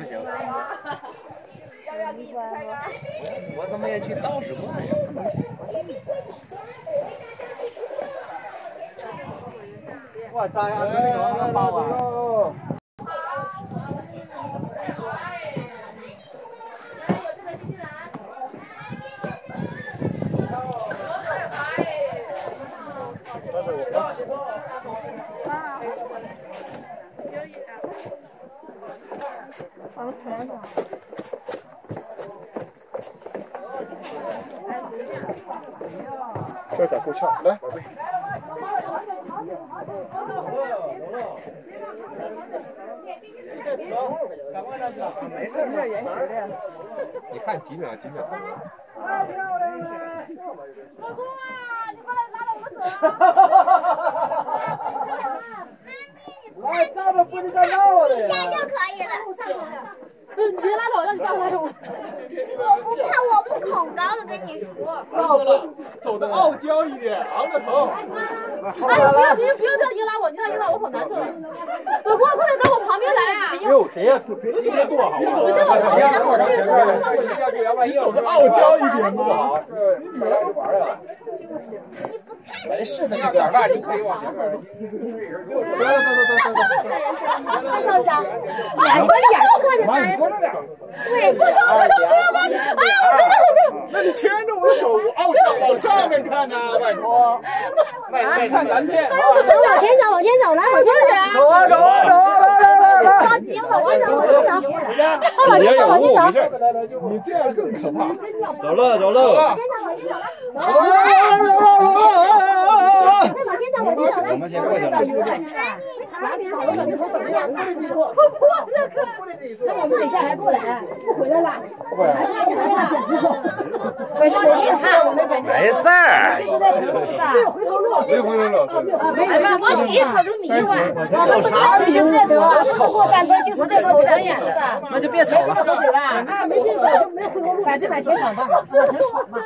行不行。要不要你拍我怎么也去倒士公呀我去给你拍几张为大包啊！这点够呛，来，宝贝。你看几秒？几秒？老公啊，你过来拉着我的手啊！来，咱们不是在闹的！一下就可以了。不是，你别拉倒，让你爸拉走。我不怕，我不恐高的，跟你说。走的傲娇一点，昂着头。哎，不要，你不要这样硬拉我，你这样硬拉我好难受。老公，快点到我旁边来啊！哟，谁呀？别这么多，好不好？你走的傲娇一点嘛。没事的，你边儿大，你可以。走走走走走。快上涨，眼光眼错就啥呀？对，不要不要不要帮！哎呀，我真的很累。那你牵着我的手，傲娇往上面看呐，拜托。没看蓝片。走，往前走，往前走，来，往前走。走啊走啊走啊！来来来来。着急，往前走，往前走。往前走，往前走。你这样更可怕。走了走了。往前走，往前走，来。走了走了走了走了。那往前走，往前走，了。我们先过去了。哪里好了？你快点呀！不得坐，不得自坐。我们等一下还不来，回来了。回来了。快点，看我们本没事儿。没有回头路。没回头路。我第一次都迷了。有啥理由？不是过山车，就是这种表演的。那就别吵了。啊，没地走就没回头路。反正买钱闯吧，往前闯嘛。